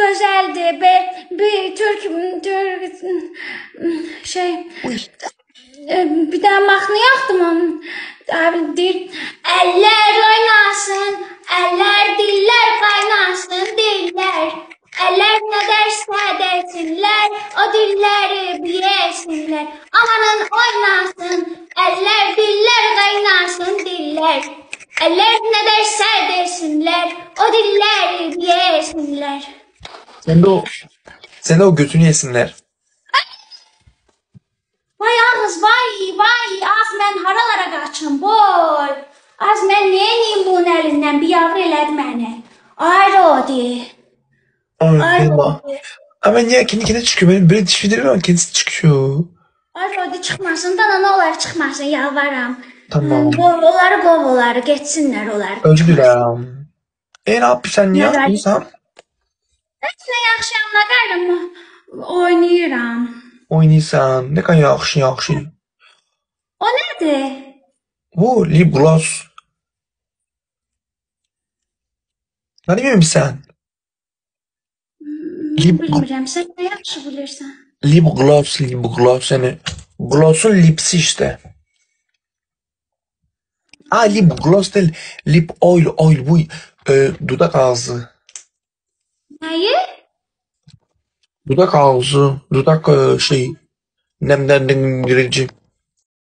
gözəldir. Be, bir Türk, Türk şey e, bir dənə mahnı onun. Abi deyir, əllər oynasın, əllər dillər qaynasın, dillər. Əllər nə dərsə desinlər, o dilləri bilesinlər. Amanın oynasın, əllər dillər qaynasın, dillər. Əllər nə dərsə desinlər, o dilləri bilesinlər. Sen de o, sen de o götünü yesinler. Vay ağız, vay, vay, az mən haralara qaçım, boy. Az mən neyiniyim bunun əlindən, bir yavru elədi məni. Ay Rodi, Ay, o- Rodi. Ama niye kendi kendine çıkıyor? Benim böyle dişlerim ama kendisi çıkıyor. Ay Rodi çıxmasın, dana nə olar çıxmasın, yalvaram. Tamam. Qov onları, qov onları, getsinlər onlar. Dilerim. E ne yapıyorsun sen ya? Ne İnsan Heç nə yaxşıyam, qarım oynayıram. oynuyorsan. Ne kadar yakışın yakışın. O nədir? Bu lip gloss. Ne bilmiyorum sen? Lip, Bilmirəm, sən nə yaxşı bilirsən. lip gloss, lip gloss. Yani gloss'un lipsi işte. Aa lip gloss değil. Lip oil, oil. Bu e, dudak ağzı. Nəyi? Dudak ağzı. Dudak e, şey. Nemlendirici.